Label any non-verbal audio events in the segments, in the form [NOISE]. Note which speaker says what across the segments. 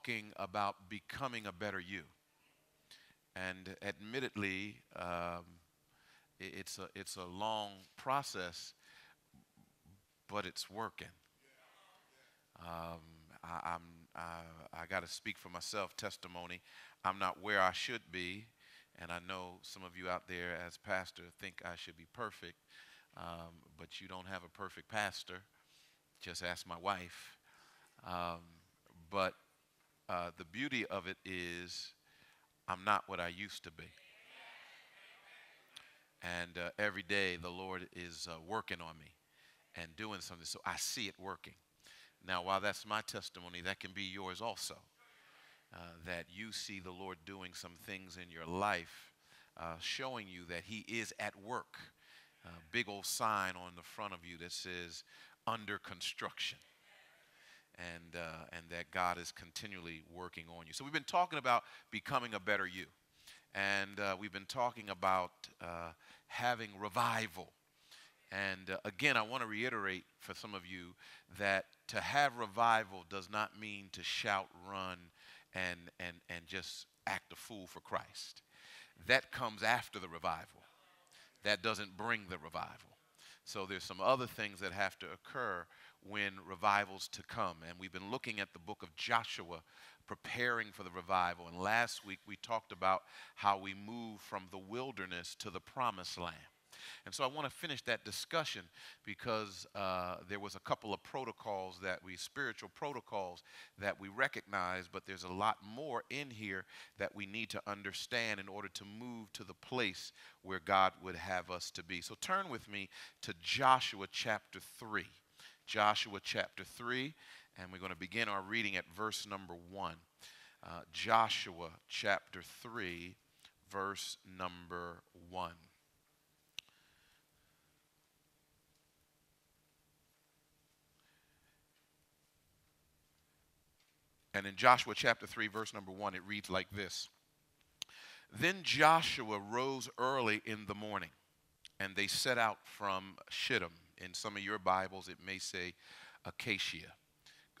Speaker 1: talking about becoming a better you. And admittedly, um, it's, a, it's a long process, but it's working. Um, I, I'm, I, I got to speak for myself, testimony. I'm not where I should be, and I know some of you out there as pastor think I should be perfect, um, but you don't have a perfect pastor. Just ask my wife. Um, but uh, the beauty of it is I'm not what I used to be. And uh, every day the Lord is uh, working on me and doing something. So I see it working. Now, while that's my testimony, that can be yours also. Uh, that you see the Lord doing some things in your life, uh, showing you that He is at work. big old sign on the front of you that says, under construction. And, uh, and that God is continually working on you. So, we've been talking about becoming a better you. And uh, we've been talking about uh, having revival. And uh, again, I want to reiterate for some of you that to have revival does not mean to shout, run, and, and, and just act a fool for Christ. That comes after the revival. That doesn't bring the revival. So there's some other things that have to occur when revival's to come. And we've been looking at the book of Joshua preparing for the revival. And last week we talked about how we move from the wilderness to the promised land. And so I want to finish that discussion because uh, there was a couple of protocols that we, spiritual protocols that we recognize, but there's a lot more in here that we need to understand in order to move to the place where God would have us to be. So turn with me to Joshua chapter 3. Joshua chapter 3, and we're going to begin our reading at verse number 1. Uh, Joshua chapter 3, verse number 1. And in Joshua chapter 3, verse number 1, it reads like this Then Joshua rose early in the morning, and they set out from Shittim. In some of your Bibles, it may say acacia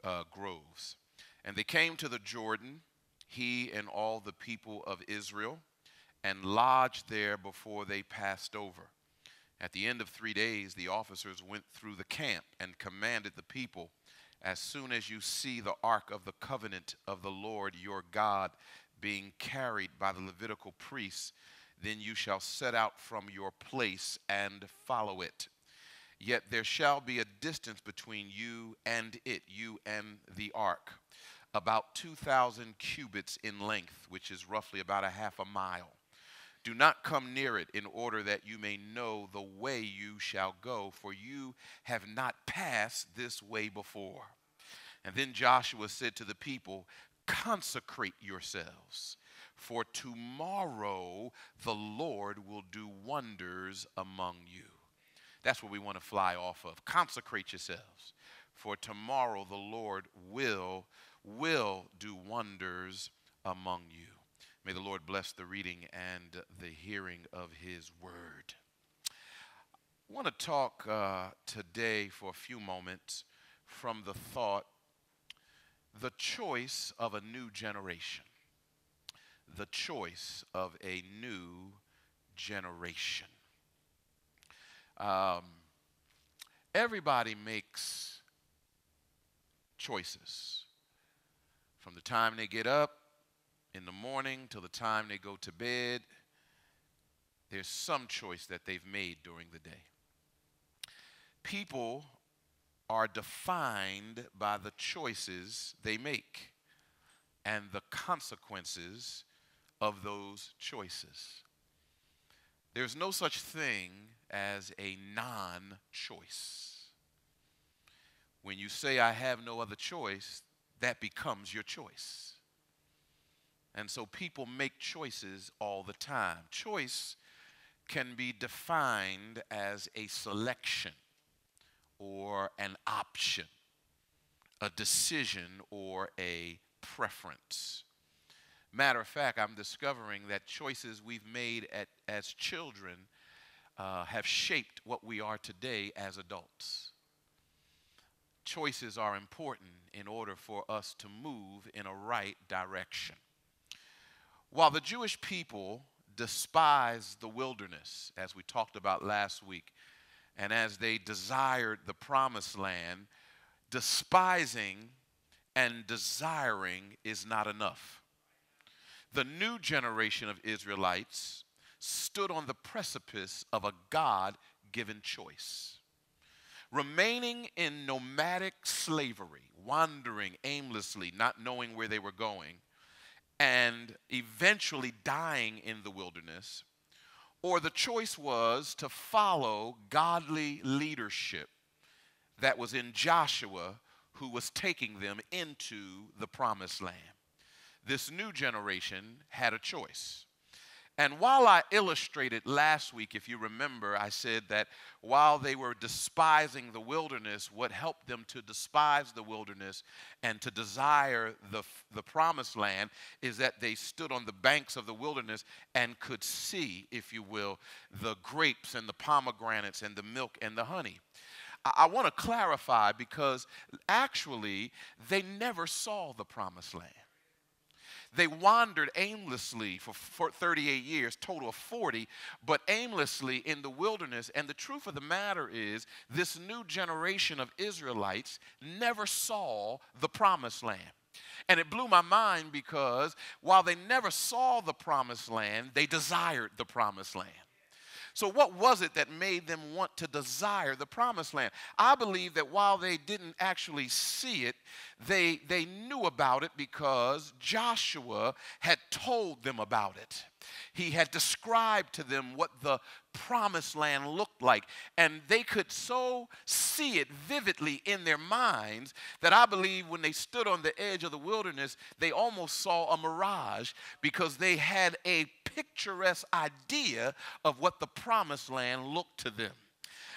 Speaker 1: uh, groves. And they came to the Jordan, he and all the people of Israel, and lodged there before they passed over. At the end of three days, the officers went through the camp and commanded the people as soon as you see the ark of the covenant of the Lord your God being carried by the Levitical priests, then you shall set out from your place and follow it. Yet there shall be a distance between you and it, you and the ark, about 2,000 cubits in length, which is roughly about a half a mile. Do not come near it in order that you may know the way you shall go, for you have not passed this way before. And then Joshua said to the people, Consecrate yourselves, for tomorrow the Lord will do wonders among you. That's what we want to fly off of. Consecrate yourselves, for tomorrow the Lord will will do wonders among you. May the Lord bless the reading and the hearing of his word. I want to talk uh, today for a few moments from the thought the choice of a new generation. The choice of a new generation. Um, everybody makes choices from the time they get up in the morning till the time they go to bed, there's some choice that they've made during the day. People are defined by the choices they make and the consequences of those choices. There's no such thing as a non choice. When you say, I have no other choice, that becomes your choice. And so people make choices all the time. Choice can be defined as a selection or an option, a decision or a preference. Matter of fact, I'm discovering that choices we've made at, as children uh, have shaped what we are today as adults choices are important in order for us to move in a right direction. While the Jewish people despised the wilderness, as we talked about last week, and as they desired the promised land, despising and desiring is not enough. The new generation of Israelites stood on the precipice of a God given choice. Remaining in nomadic slavery, wandering aimlessly, not knowing where they were going, and eventually dying in the wilderness, or the choice was to follow godly leadership that was in Joshua, who was taking them into the promised land. This new generation had a choice. And while I illustrated last week, if you remember, I said that while they were despising the wilderness, what helped them to despise the wilderness and to desire the, the promised land is that they stood on the banks of the wilderness and could see, if you will, the grapes and the pomegranates and the milk and the honey. I, I want to clarify because actually they never saw the promised land. They wandered aimlessly for, for 38 years, total of 40, but aimlessly in the wilderness. And the truth of the matter is, this new generation of Israelites never saw the promised land. And it blew my mind because while they never saw the promised land, they desired the promised land. So, what was it that made them want to desire the promised land? I believe that while they didn't actually see it, they, they knew about it because Joshua had told them about it. He had described to them what the promised land looked like. And they could so see it vividly in their minds that I believe when they stood on the edge of the wilderness, they almost saw a mirage because they had a picturesque idea of what the promised land looked to them.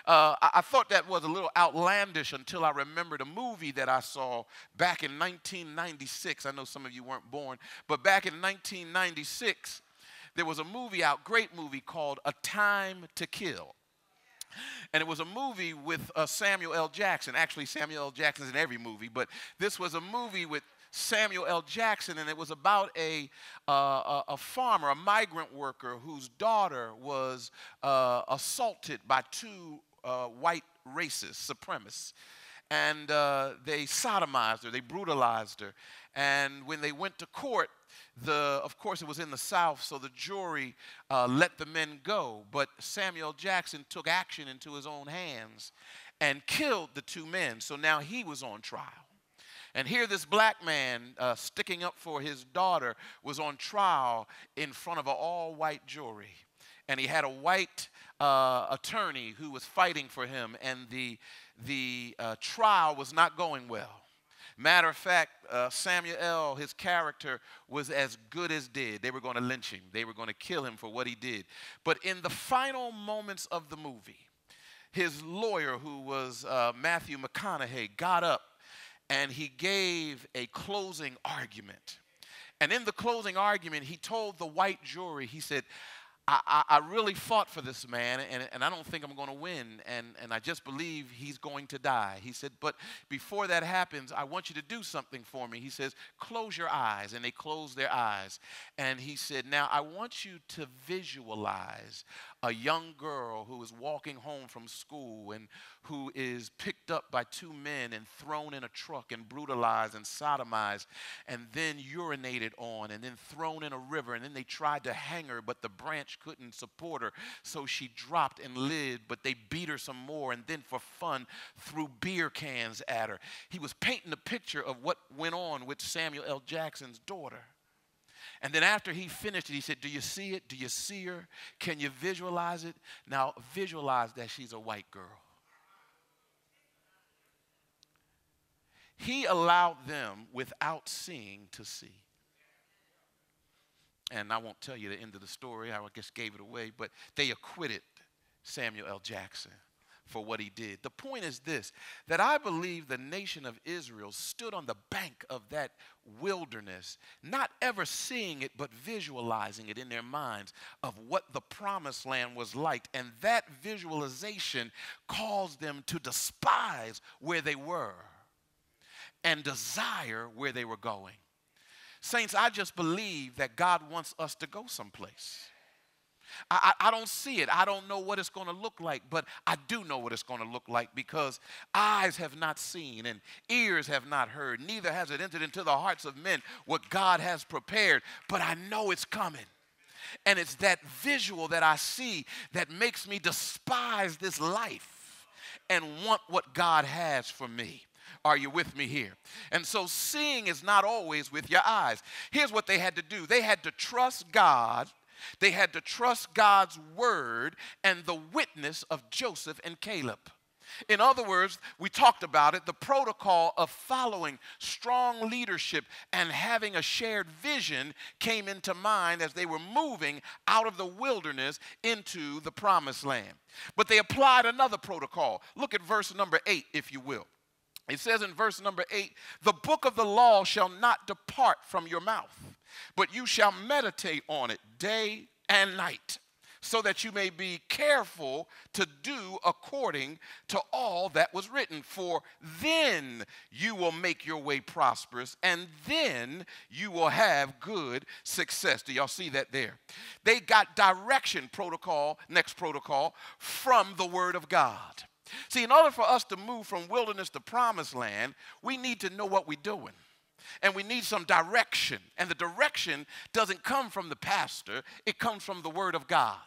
Speaker 1: Uh, I, I, thought that was a little outlandish until I remembered a movie that I saw back in 1996. I know some of you weren't born, but back in 1996, there was a movie out, great movie called A Time to Kill. And it was a movie with uh, Samuel L. Jackson. Actually, Samuel L. Jackson's in every movie, but this was a movie with Samuel L. Jackson, and it was about a, uh, a, farmer, a migrant worker whose daughter was uh, assaulted by two uh, white racists, supremacists. And uh, they sodomized her, they brutalized her. And when they went to court, the, of course, it was in the South, so the jury uh, let the men go. But Samuel Jackson took action into his own hands and killed the two men. So now he was on trial. And here, this black man uh, sticking up for his daughter was on trial in front of an all white jury. And he had a white uh, attorney who was fighting for him, and the, the uh, trial was not going well. Matter of fact, uh, Samuel, his character was as good as dead. They were going to lynch him, they were going to kill him for what he did. But in the final moments of the movie, his lawyer, who was uh, Matthew McConaughey, got up and he gave a closing argument. And in the closing argument, he told the white jury, he said, I, I, really fought for this man, and, and I don't think I'm going to win, and, and I just believe he's going to die. He said, But before that happens, I want you to do something for me. He says, Close your eyes. And they closed their eyes. And he said, Now I want you to visualize a young girl who is walking home from school and who is picked up by two men and thrown in a truck and brutalized and sodomized and then urinated on and then thrown in a river and then they tried to hang her but the branch couldn't support her. So she dropped and lived but they beat her some more and then for fun threw beer cans at her. He was painting a picture of what went on with samuel l. Jackson's daughter and then after he finished it, he said, Do you see it? Do you see her? Can you visualize it? Now, visualize that she's a white girl. He allowed them without seeing to see. And I won't tell you the end of the story, I just gave it away, but they acquitted Samuel L. Jackson for what he did. The point is this that I believe the nation of Israel stood on the bank of that wilderness, not ever seeing it, but visualizing it in their minds of what the promised land was like. And that visualization caused them to despise where they were. and desire where they were going. Saints, I just believe that God wants us to go someplace. I, I, I, don't see it. I don't know what it's going to look like, but I do know what it's going to look like because eyes have not seen and ears have not heard. Neither has it entered into the hearts of men what God has prepared, but I know it's coming. And it's that visual that I see that makes me despise this life and want what God has for me. Are you with me here? And so seeing is not always with your eyes. Here's what they had to do they had to trust God. They had to trust God's word and the witness of Joseph and Caleb. In other words, we talked about it the protocol of following strong leadership and having a shared vision came into mind as they were moving out of the wilderness into the promised land. But they applied another protocol. Look at verse number eight, if you will. It says in verse number eight, the book of the law shall not depart from your mouth, but you shall meditate on it day and night, so that you may be careful to do according to all that was written. For then you will make your way prosperous, and then you will have good success. Do y'all see that there? They got direction protocol, next protocol, from the Word of God. See, in order for us to move from wilderness to promised land, we need to know what we're doing. And we need some direction. And the direction doesn't come from the pastor, it comes from the Word of God.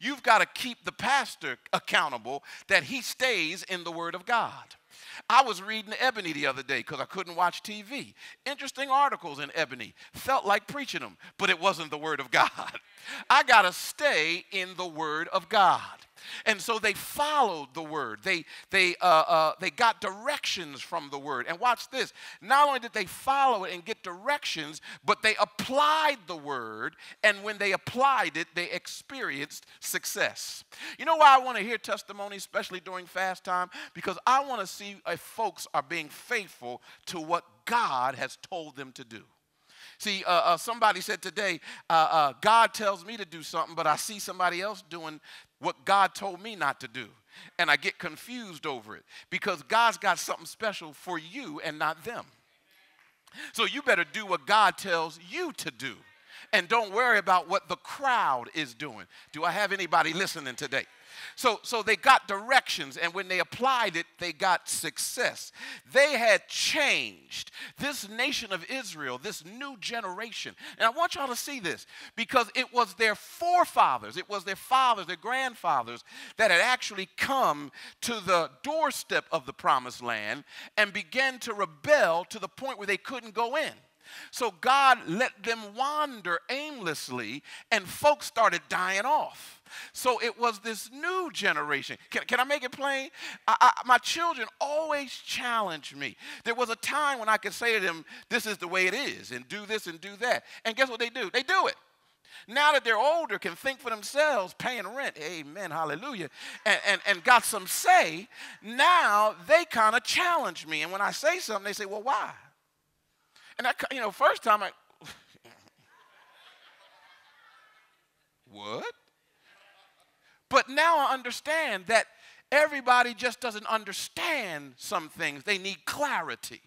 Speaker 1: You've got to keep the pastor accountable that he stays in the Word of God. I was reading Ebony the other day because I couldn't watch TV. Interesting articles in Ebony. Felt like preaching them, but it wasn't the Word of God. [LAUGHS] I got to stay in the Word of God. And so they followed the word. They, they, uh, uh, they got directions from the word. And watch this. Not only did they follow it and get directions, but they applied the word. And when they applied it, they experienced success. You know why I want to hear testimony, especially during fast time? Because I want to see if folks are being faithful to what God has told them to do. See, uh, uh, somebody said today, uh, uh, God tells me to do something, but I see somebody else doing what God told me not to do. And I get confused over it because God's got something special for you and not them. So you better do what God tells you to do. And don't worry about what the crowd is doing. Do I have anybody listening today? So, so they got directions, and when they applied it, they got success. They had changed this nation of Israel, this new generation. And I want y'all to see this because it was their forefathers, it was their fathers, their grandfathers that had actually come to the doorstep of the promised land and began to rebel to the point where they couldn't go in. So God let them wander aimlessly, and folks started dying off. So it was this new generation. Can, can I make it plain? I, I, my children always challenge me. There was a time when I could say to them, This is the way it is, and do this and do that. And guess what they do? They do it. Now that they're older, can think for themselves, paying rent, amen, hallelujah, and, and, and got some say, now they kind of challenge me. And when I say something, they say, Well, why? And I, you know, first time I, [LAUGHS] what? But now I understand that everybody just doesn't understand some things. They need clarity.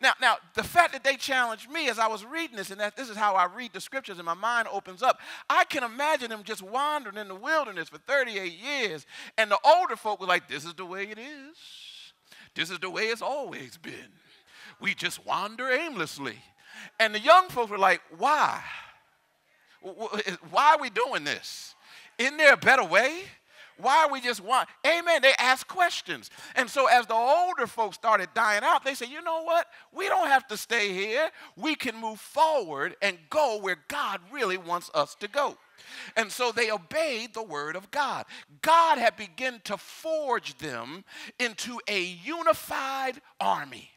Speaker 1: Now, now, the fact that they challenged me as I was reading this, and that this is how I read the scriptures, and my mind opens up, I can imagine them just wandering in the wilderness for 38 years, and the older folk were like, This is the way it is. This is the way it's always been. We just wander aimlessly. And the young folks were like, Why? Why are we doing this? Isn't there a better way? Why are we just want? Amen. They ask questions. And so as the older folks started dying out, they said, you know what? We don't have to stay here. We can move forward and go where God really wants us to go. And so they obeyed the word of God. God had begun to forge them into a unified army.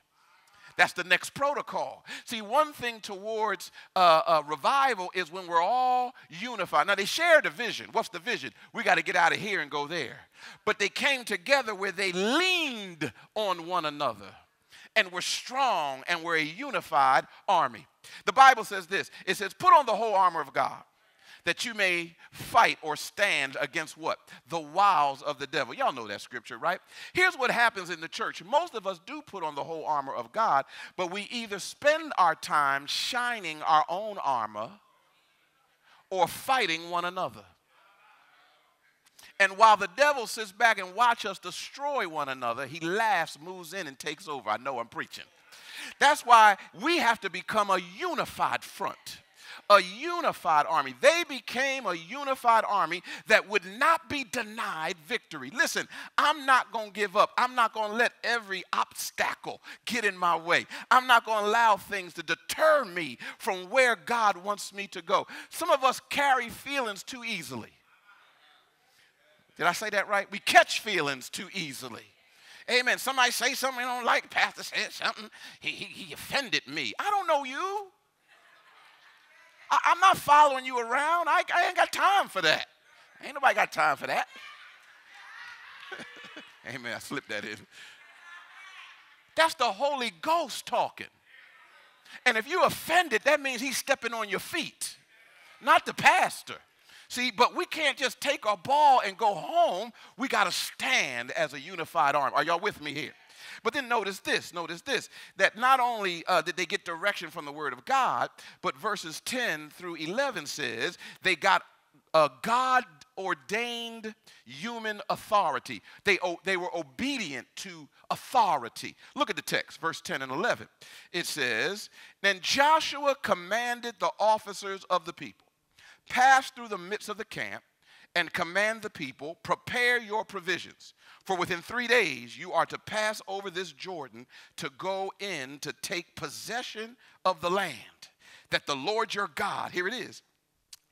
Speaker 1: That's the next protocol. See, one thing towards uh, uh, revival is when we're all unified. Now, they shared a vision. What's the vision? We got to get out of here and go there. But they came together where they leaned on one another and were strong and were a unified army. The Bible says this it says, Put on the whole armor of God that you may fight or stand against what? The wiles of the devil. Y'all know that scripture, right? Here's what happens in the church. Most of us do put on the whole armor of God, but we either spend our time shining our own armor or fighting one another. And while the devil sits back and watch us destroy one another, he laughs, moves in, and takes over. I know I'm preaching. That's why we have to become a unified front a unified army. They became a unified army that would not be denied victory. Listen, I'm not going to give up. I'm not going to let every obstacle get in my way. I'm not going to allow things to deter me from where God wants me to go. Some of us carry feelings too easily. Did I say that right? We catch feelings too easily. Amen. Somebody say something I don't like. Pastor said something. He, he, he offended me. I don't know you. I, am not following you around. I, I ain't got time for that. Ain't nobody got time for that. [LAUGHS] Amen. I slipped that in. That's the Holy Ghost talking. And if you're offended, that means he's stepping on your feet, not the pastor. See, but we can't just take our ball and go home. We got to stand as a unified arm. Are y'all with me here? But then notice this, notice this, that not only uh, did they get direction from the Word of God, but verses 10 through 11 says they got a God ordained human authority. They, they were obedient to authority. Look at the text, verse 10 and 11. It says, Then Joshua commanded the officers of the people pass through the midst of the camp and command the people, prepare your provisions. For within three days you are to pass over this Jordan to go in to take possession of the land that the Lord your God, here it is,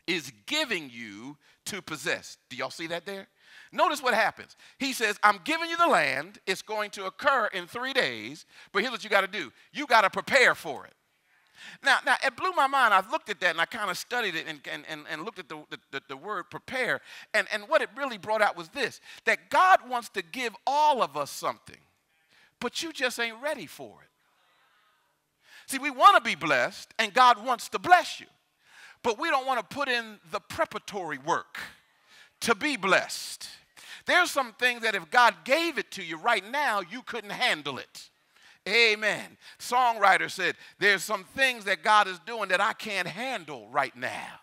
Speaker 1: is giving you to possess. Do y'all see that there? Notice what happens. He says, I'm giving you the land. It's going to occur in three days, but here's what you got to do you got to prepare for it. Now, now it blew my mind. I looked at that and I kind of studied it and, and, and, looked at the, the, the word prepare. And, and what it really brought out was this that God wants to give all of us something, but you just ain't ready for it. See, we want to be blessed and God wants to bless you, but we don't want to put in the preparatory work to be blessed. There's some things that if God gave it to you right now, you couldn't handle it. Amen. Songwriter said, There's some things that God is doing that I can't handle right now.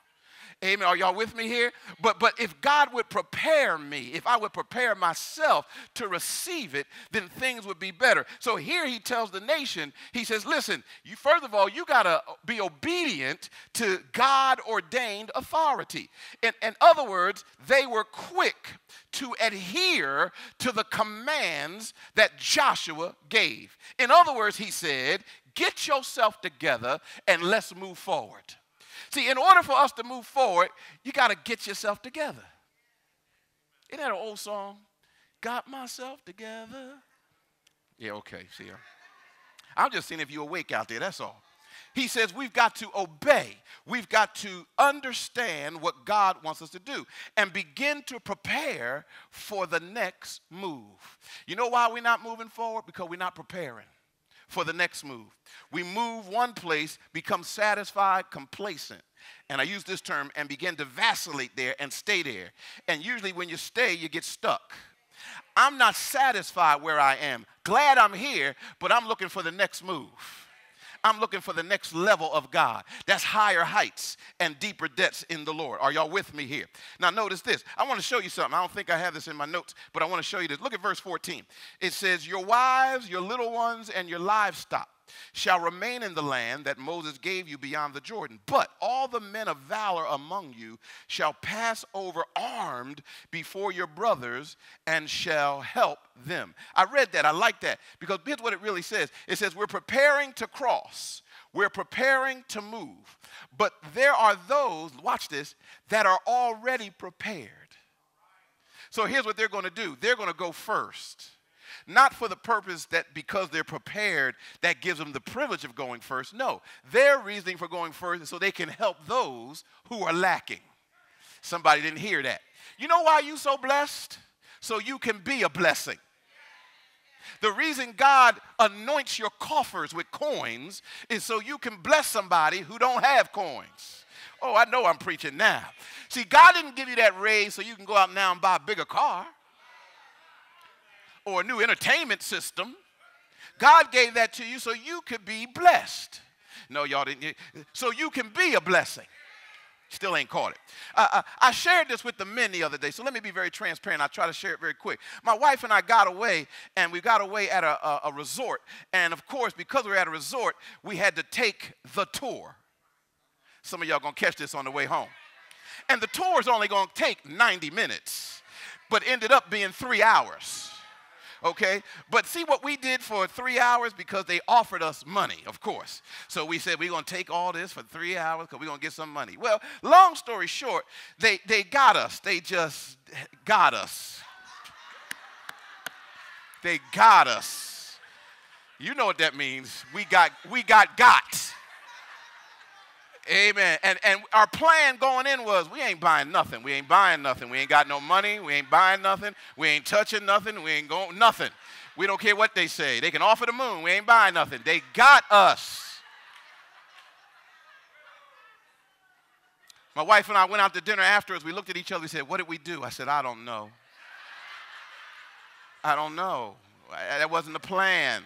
Speaker 1: Amen. Are y'all with me here? But but if God would prepare me, if I would prepare myself to receive it, then things would be better. So here he tells the nation, he says, listen, you first of all, you gotta be obedient to God ordained authority. In, in other words, they were quick to adhere to the commands that Joshua gave. In other words, he said, get yourself together and let's move forward. See, in order for us to move forward, you got to get yourself together. Isn't that an old song? Got myself together. Yeah, okay, see ya. I'm just seeing if you're awake out there, that's all. He says we've got to obey. We've got to understand what God wants us to do and begin to prepare for the next move. You know why we're not moving forward? Because we're not preparing for the next move. We move one place, become satisfied, complacent. And I use this term and begin to vacillate there and stay there. And usually when you stay, you get stuck. I'm not satisfied where I am. Glad I'm here, but I'm looking for the next move. I'm looking for the next level of God. That's higher heights and deeper depths in the Lord. Are y'all with me here? Now, notice this. I want to show you something. I don't think I have this in my notes, but I want to show you this. Look at verse 14. It says, Your wives, your little ones, and your livestock shall remain in the land that Moses gave you beyond the Jordan. But all the men of valor among you shall pass over armed before your brothers and shall help them. I read that. I like that because here's what it really says it says, We're preparing to cross, we're preparing to move. But there are those, watch this, that are already prepared. So here's what they're going to do they're going to go first not for the purpose that because they're prepared, that gives them the privilege of going first. No, their reasoning for going first is so they can help those who are lacking. Somebody didn't hear that. You know why you so blessed? So you can be a blessing. The reason God anoints your coffers with coins is so you can bless somebody who don't have coins. Oh, I know I'm preaching now. See, God didn't give you that raise so you can go out now and buy a bigger car or a new entertainment system. God gave that to you so you could be blessed. No, y'all didn't. So you can be a blessing. Still ain't caught it. Uh, uh, I shared this with the men the other day, so let me be very transparent. I'll try to share it very quick. My wife and I got away, and we got away at a, a, a resort. And of course, because we were at a resort, we had to take the tour. Some of y'all gonna catch this on the way home. And the tour is only gonna take 90 minutes, but ended up being three hours okay? But see what we did for three hours because they offered us money, of course. So we said, we're going to take all this for three hours because we're going to get some money. Well, long story short, they, they got us. They just got us. They got us. You know what that means. We got, we got got. Amen. And, and our plan going in was we ain't buying nothing. We ain't buying nothing. We ain't got no money. We ain't buying nothing. We ain't touching nothing. We ain't going nothing. We don't care what they say. They can offer the moon. We ain't buying nothing. They got us. My wife and I went out to dinner afterwards. We looked at each other. We said, What did we do? I said, I don't know. I don't know. That wasn't the plan.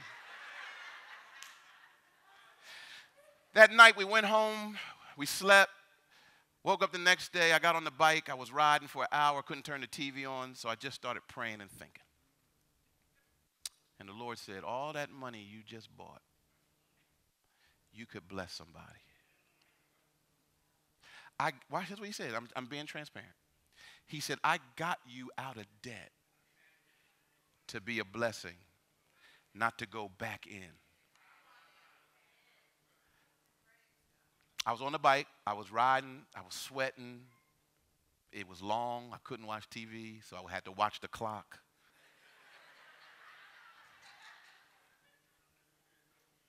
Speaker 1: That night we went home, we slept, woke up the next day. I got on the bike, I was riding for an hour, couldn't turn the TV on, so I just started praying and thinking. And the Lord said, All that money you just bought, you could bless somebody. I, watch that's what he said. I'm, I'm being transparent. He said, I got you out of debt to be a blessing, not to go back in. I was on the bike, I was riding, I was sweating. It was long, I couldn't watch TV, so I had to watch the clock.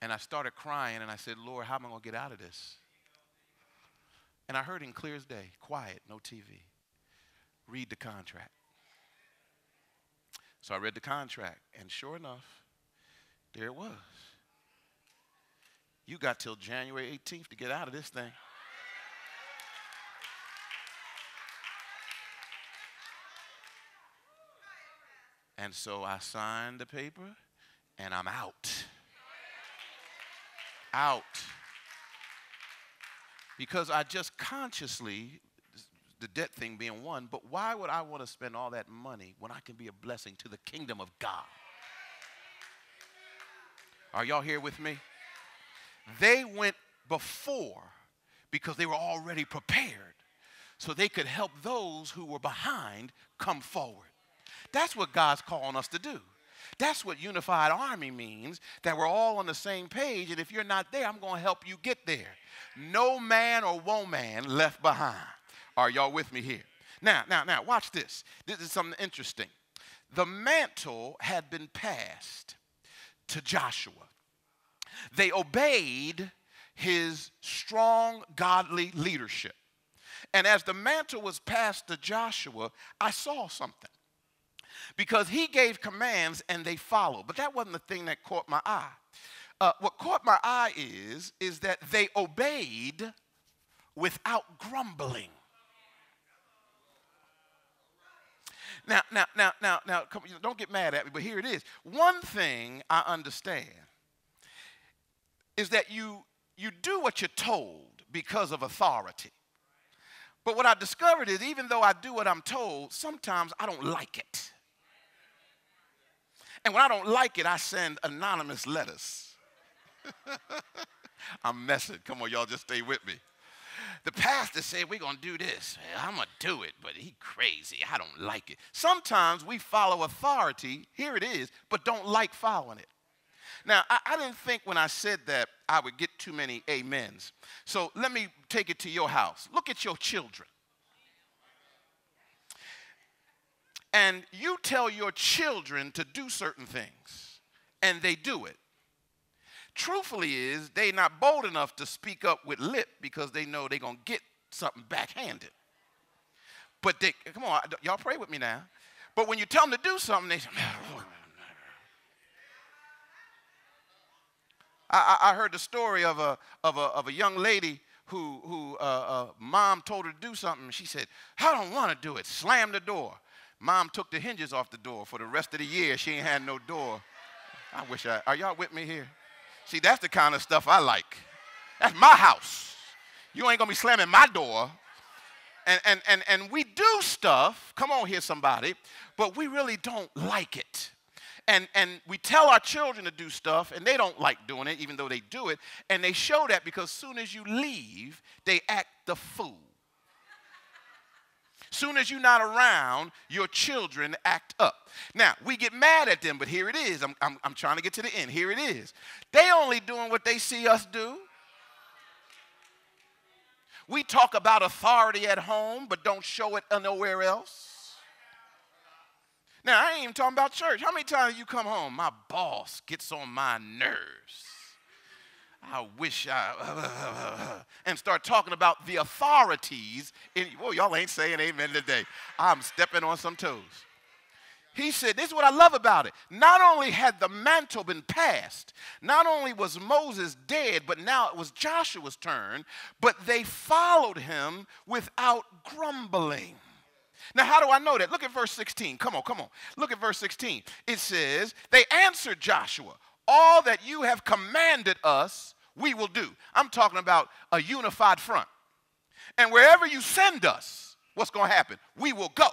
Speaker 1: And I started crying and I said, Lord, how am I going to get out of this? And I heard in clear as day, quiet, no TV. Read the contract. So I read the contract, and sure enough, there it was. You got till January 18th to get out of this thing. And so I signed the paper and I'm out. Out. Because I just consciously, the debt thing being one, but why would I want to spend all that money when I can be a blessing to the kingdom of God? Are y'all here with me? They went before because they were already prepared so they could help those who were behind come forward. That's what God's calling us to do. That's what unified army means that we're all on the same page, and if you're not there, I'm going to help you get there. No man or woman left behind. Are y'all with me here? Now, now, now, watch this. This is something interesting. The mantle had been passed to Joshua. They obeyed his strong godly leadership. And as the mantle was passed to Joshua, I saw something. Because he gave commands and they followed. But that wasn't the thing that caught my eye. Uh, what caught my eye is, is that they obeyed without grumbling. Now, now, now, now, now, come, don't get mad at me, but here it is. One thing I understand is that you, you do what you're told because of authority. But what I discovered is even though I do what I'm told, sometimes I don't like it. And when I don't like it, I send anonymous letters. [LAUGHS] I'm messing. Come on, y'all, just stay with me. The pastor said, We're going to do this. I'm going to do it, but he crazy. I don't like it. Sometimes we follow authority, here it is, but don't like following it. Now, I, I, didn't think when I said that I would get too many amens. So let me take it to your house. Look at your children. And you tell your children to do certain things, and they do it. Truthfully is they not bold enough to speak up with lip because they know they're to get something backhanded. But they, come on, y'all pray with me now. But when you tell them to do something, they say, I, I heard the story of a, of, a, of a young lady who, who uh, uh, mom told her to do something. She said, I don't want to do it. Slam the door. Mom took the hinges off the door. For the rest of the year, she ain't had no door. I wish I, are y'all with me here? See, that's the kind of stuff I like. That's my house. You ain't gonna be slamming my door. And, and, and, and we do stuff, come on here, somebody, but we really don't like it. And, and we tell our children to do stuff, and they don't like doing it, even though they do it. And they show that because soon as you leave, they act the fool. Soon as you're not around, your children act up. Now, we get mad at them, but here it is. I'm, I'm, I'm trying to get to the end. Here it is. They only doing what they see us do. We talk about authority at home, but don't show it nowhere else. Now, I ain't even talking about church. How many times you come home? My boss gets on my nerves. I wish I, [LAUGHS] and start talking about the authorities. In, y'all ain't saying amen today. I'm stepping on some toes. He said, This is what I love about it. Not only had the mantle been passed, not only was Moses dead, but now it was Joshua's turn, but they followed him without grumbling. Now, how do I know that? Look at verse 16. Come on, come on. Look at verse 16. It says, They answered Joshua, All that you have commanded us, we will do. I'm talking about a unified front. And wherever you send us, what's going to happen? We will go.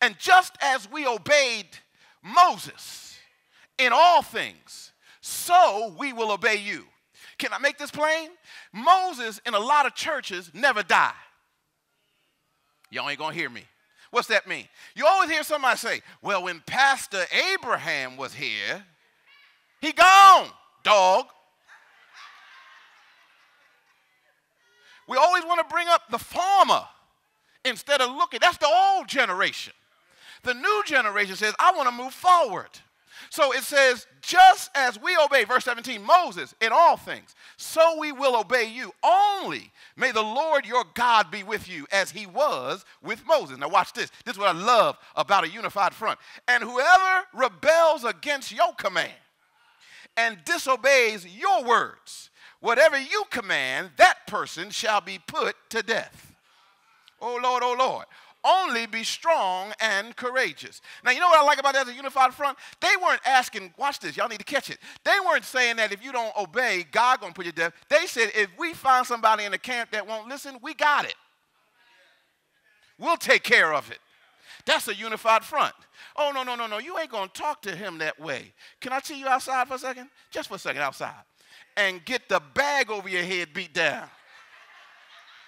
Speaker 1: And just as we obeyed Moses in all things, so we will obey you. Can I make this plain? Moses in a lot of churches never died. Y'all ain't gonna hear me. What's that mean? You always hear somebody say, well, when Pastor Abraham was here, he gone, dog. We always want to bring up the farmer instead of looking. That's the old generation. The new generation says, I want to move forward. So it says, just as we obey, verse 17, Moses in all things, so we will obey you. Only may the Lord your God be with you as he was with Moses. Now, watch this. This is what I love about a unified front. And whoever rebels against your command and disobeys your words, whatever you command, that person shall be put to death. Oh Lord, oh Lord. Only be strong and courageous. Now, you know what I like about that as a unified front? They weren't asking, watch this, y'all need to catch it. They weren't saying that if you don't obey, God gonna put you to death. They said if we find somebody in the camp that won't listen, we got it. We'll take care of it. That's a unified front. Oh, no, no, no, no. You ain't going to talk to him that way. Can I see you outside for a second? Just for a second, outside. And get the bag over your head beat down.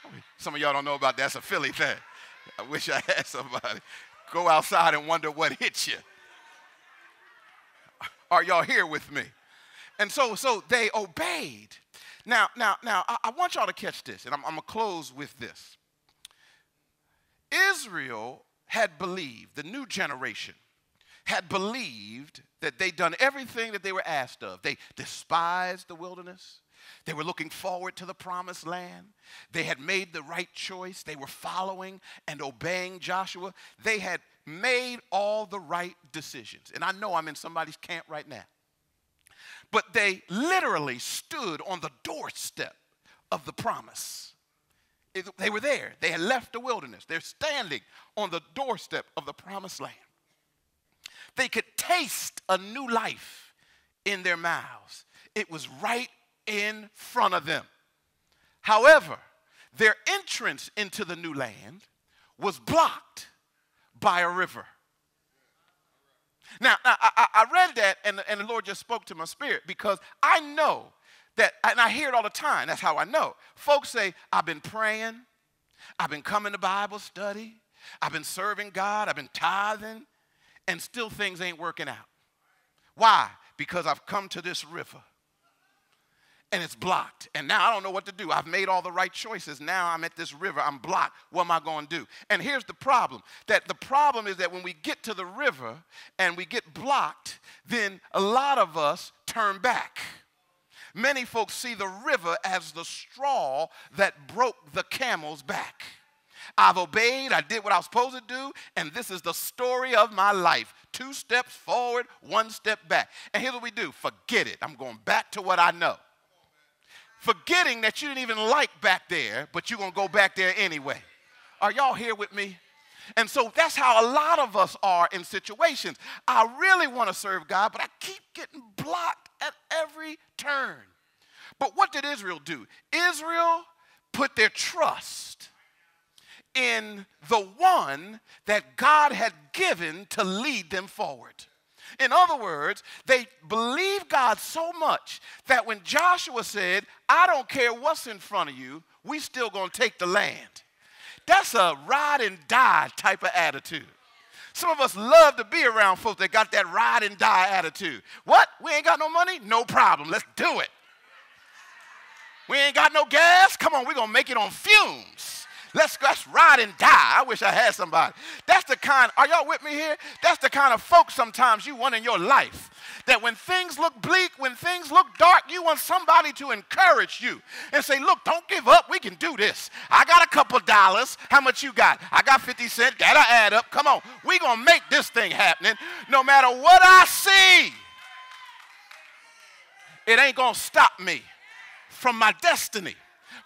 Speaker 1: [LAUGHS] Some of y'all don't know about that. That's a Philly thing. I wish I had somebody go outside and wonder what hit you. Are y'all here with me? And so, so they obeyed. Now, now, now, I, I want y'all to catch this, and I'm, I'm gonna close with this. Israel had believed, the new generation had believed that they'd done everything that they were asked of. They despised the wilderness. They were looking forward to the promised land. They had made the right choice. They were following and obeying Joshua. They had made all the right decisions. And I know I'm in somebody's camp right now. But they literally stood on the doorstep of the promise. They were there. They had left the wilderness. They're standing on the doorstep of the promised land. They could taste a new life in their mouths. It was right in front of them. However, their entrance into the new land was blocked by a river. Now, I, I, read that, and, and the Lord just spoke to my spirit because I know that, and I hear it all the time. That's how I know. Folks say, I've been praying, I've been coming to Bible study, I've been serving God, I've been tithing, and still things ain't working out. Why? Because I've come to this river and it's blocked. And now I don't know what to do. I've made all the right choices. Now I'm at this river. I'm blocked. What am I going to do? And here's the problem that the problem is that when we get to the river and we get blocked, then a lot of us turn back. Many folks see the river as the straw that broke the camel's back. I've obeyed, I did what I was supposed to do, and this is the story of my life. Two steps forward, one step back. And here's what we do forget it. I'm going back to what I know. Forgetting that you didn't even like back there, but you're going to go back there anyway. Are y'all here with me? And so that's how a lot of us are in situations. I really want to serve God, but I keep getting blocked at every turn. But what did Israel do? Israel put their trust in the one that God had given to lead them forward. In other words, they believed God so much that when Joshua said, I don't care what's in front of you, we still gonna take the land. That's a ride and die type of attitude. Some of us love to be around folks that got that ride and die attitude. What? We ain't got no money? No problem. Let's do it. We ain't got no gas? Come on, we're gonna make it on fumes. Let's, let's ride and die. I wish I had somebody. That's the kind, are y'all with me here? That's the kind of folks sometimes you want in your life. That when things look bleak, when things look dark, you want somebody to encourage you and say, look, don't give up. We can do this. I got a couple dollars. How much you got? I got 50 cents. That'll add up. Come on. we going to make this thing happening no matter what I see. It ain't going to stop me from my destiny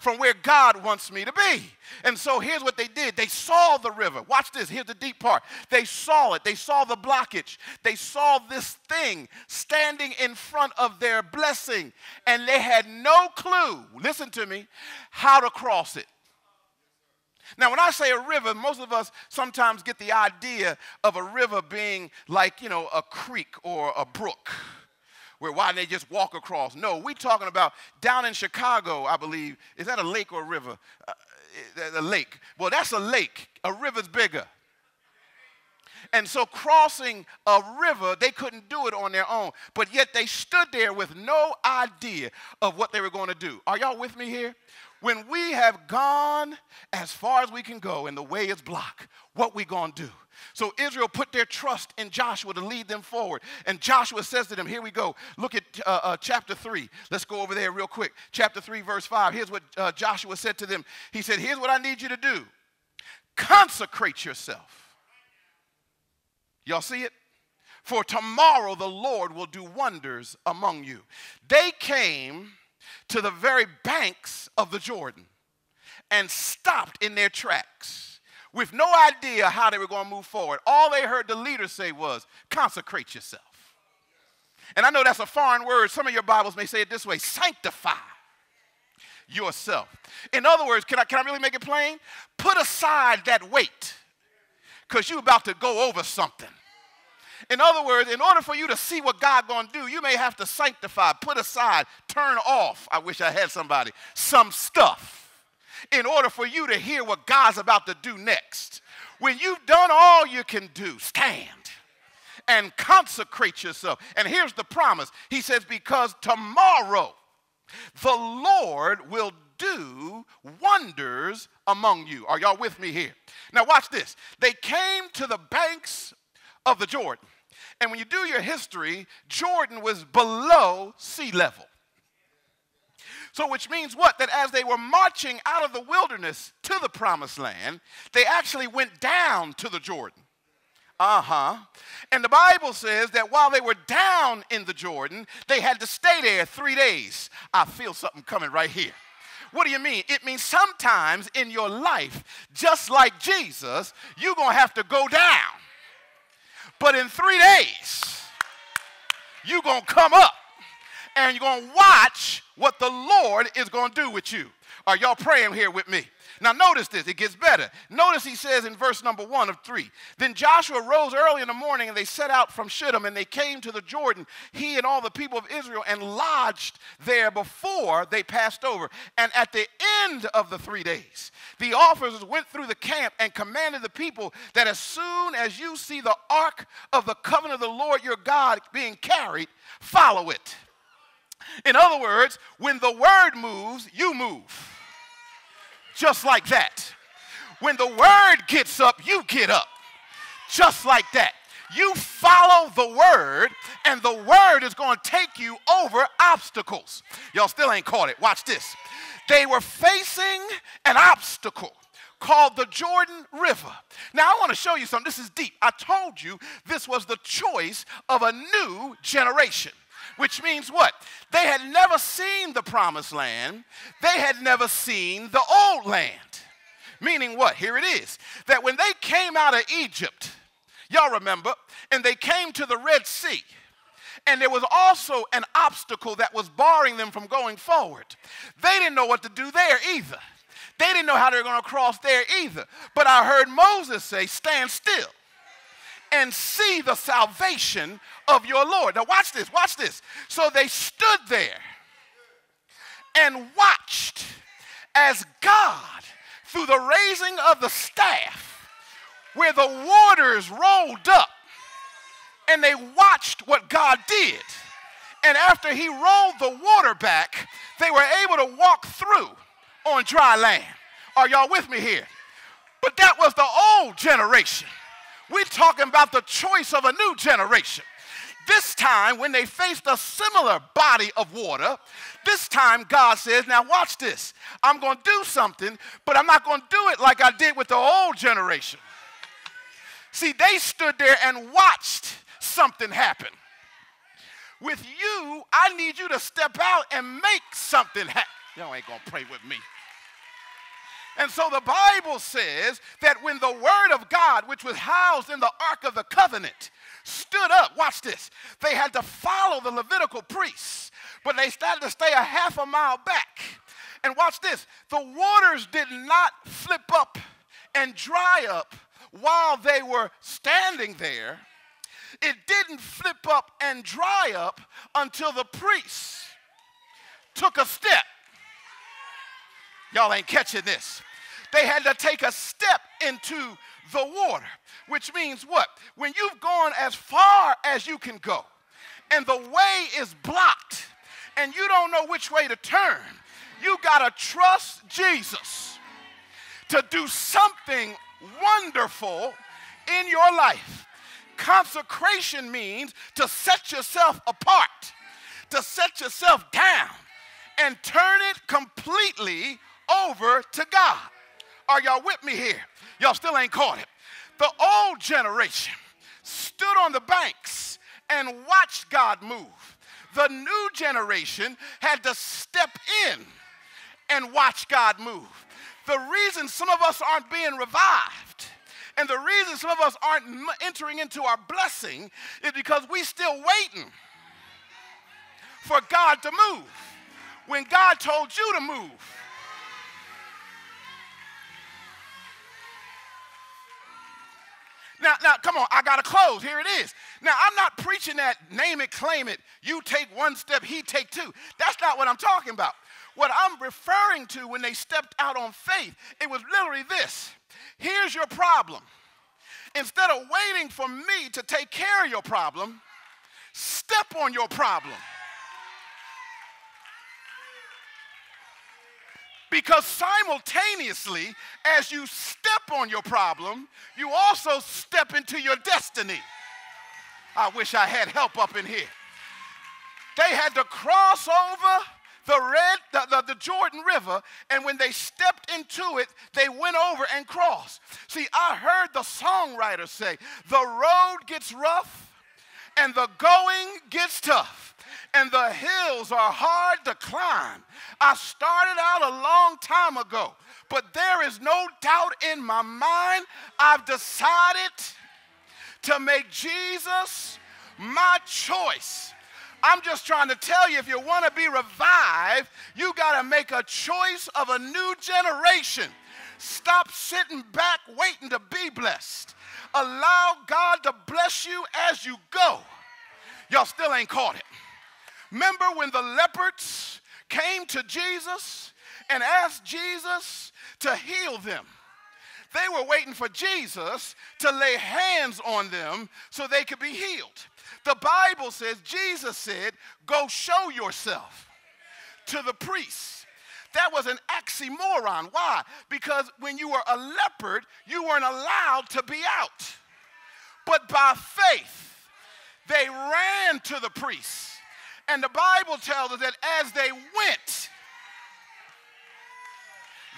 Speaker 1: from where God wants me to be. And so here's what they did they saw the river. Watch this. Here's the deep part. They saw it, they saw the blockage, they saw this thing standing in front of their blessing, and they had no clue, listen to me, how to cross it. Now, when I say a river, most of us sometimes get the idea of a river being like, you know, a creek or a brook where why they just walk across. No, we're talking about down in Chicago, I believe. Is that a lake or a river? Uh, a lake. Well, that's a lake. A river's bigger. And so, crossing a river, they couldn't do it on their own. But yet, they stood there with no idea of what they were going to do. Are y'all with me here? When we have gone as far as we can go and the way is blocked, what we to do? So Israel put their trust in Joshua to lead them forward. And Joshua says to them, Here we go. Look at uh, uh, chapter 3. Let's go over there real quick. Chapter 3, verse 5. Here's what uh, Joshua said to them He said, Here's what I need you to do consecrate yourself. Y'all see it? For tomorrow the Lord will do wonders among you. They came to the very banks of the Jordan and stopped in their tracks with no idea how they were going to move forward. All they heard the leader say was, consecrate yourself. And I know that's a foreign word. Some of your Bibles may say it this way sanctify yourself. In other words, can I, can I really make it plain? Put aside that weight because you're about to go over something. In other words, in order for you to see what God's going to do, you may have to sanctify, put aside, turn off. I wish I had somebody, some stuff in order for you to hear what God's about to do next. When you've done all you can do, stand and consecrate yourself. And here's the promise He says, Because tomorrow the Lord will do wonders among you. Are y'all with me here? Now, watch this. They came to the banks of the Jordan. And when you do your history, Jordan was below sea level. So, which means what? That as they were marching out of the wilderness to the promised land, they actually went down to the Jordan. Uh huh. And the Bible says that while they were down in the Jordan, they had to stay there three days. I feel something coming right here. What do you mean? It means sometimes in your life, just like Jesus, you're going to have to go down. But in three days, you're going to come up and you're going to watch what the Lord is going to do with you. Are y'all praying here with me? Now, notice this, it gets better. Notice he says in verse number one of three Then Joshua rose early in the morning and they set out from Shittim and they came to the Jordan, he and all the people of Israel, and lodged there before they passed over. And at the end of the three days, the officers went through the camp and commanded the people that as soon as you see the ark of the covenant of the Lord your God being carried, follow it. In other words, when the word moves, you move. Just like that. When the word gets up, you get up. Just like that. You follow the word, and the word is going to take you over obstacles. Y'all still ain't caught it. Watch this. They were facing an obstacle called the Jordan River. Now, I want to show you something. This is deep. I told you this was the choice of a new generation.
Speaker 2: Which means what? They had never seen the promised land, they had never seen the old land. Meaning what? Here it is that when they came out of Egypt, y'all remember, and they came to the Red Sea. And there was also an obstacle that was barring them from going forward. They didn't know what to do there either. They didn't know how they were going to cross there either. But I heard Moses say, Stand still and see the salvation of your Lord. Now, watch this, watch this. So they stood there and watched as God, through the raising of the staff, where the waters rolled up, and they watched what God did. And after he rolled the water back, they were able to walk through on dry land. Are y'all with me here? But that was the old generation. We're talking about the choice of a new generation. This time, when they faced a similar body of water, this time God says, Now watch this. I'm going to do something, but I'm not going to do it like I did with the old generation. See, they stood there and watched something happen. With you, I need you to step out and make something happen. Y'all ain't going to pray with me. And so the Bible says that when the word of God, which was housed in the Ark of the Covenant, stood up, watch this, they had to follow the Levitical priests, but they started to stay a half a mile back. And watch this, the waters did not flip up and dry up while they were standing there. It didn't flip up and dry up until the priests took a step Y'all ain't catching this. They had to take a step into the water, which means what? When you've gone as far as you can go and the way is blocked and you don't know which way to turn, you got to trust Jesus to do something wonderful in your life. Consecration means to set yourself apart, to set yourself down, and turn it completely over to God. Are y'all with me here? Y'all still ain't caught it. The old generation stood on the banks and watched God move. The new generation had to step in and watch God move. The reason some of us aren't being revived and the reason some of us aren't entering into our blessing is because we still waiting for God to move. When God told you to move, Now, now, come on, I gotta close. Here it is. Now, I'm not preaching that name it, claim it. You take one step, he take two. That's not what I'm talking about. What I'm referring to when they stepped out on faith, it was literally this. Here's your problem. Instead of waiting for me to take care of your problem, step on your problem. Because simultaneously, as you step on your problem, you also step into your destiny. I wish I had help up in here. They had to cross over the red the, the, the, jordan river and when they stepped into it they went over and crossed see i heard the songwriter say the road gets rough and the going gets tough and the hills are hard to climb. I started out a long time ago, but there is no doubt in my mind I've decided to make Jesus my choice. I'm just trying to tell you if you want to be revived, you got to make a choice of a new generation. Stop sitting back waiting to be blessed. Allow God to bless you as you go. Y'all still ain't caught it. Remember when the leopards came to Jesus and asked Jesus to heal them? They were waiting for Jesus to lay hands on them so they could be healed. The Bible says, Jesus said, Go show yourself to the priests. That was an oxymoron. Why? Because when you were a leopard, you weren't allowed to be out. But by faith, they ran to the priests and the Bible tells us that as they went,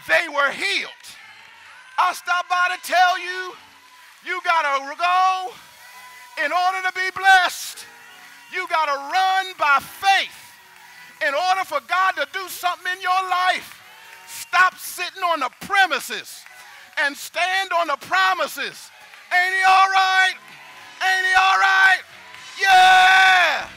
Speaker 2: they were healed. I stopped by to tell you, you got to go in order to be blessed. You got to run by faith in order for God to do something in your life, stop sitting on the premises and stand on the promises. Ain't he all right? Ain't he all right? Yeah!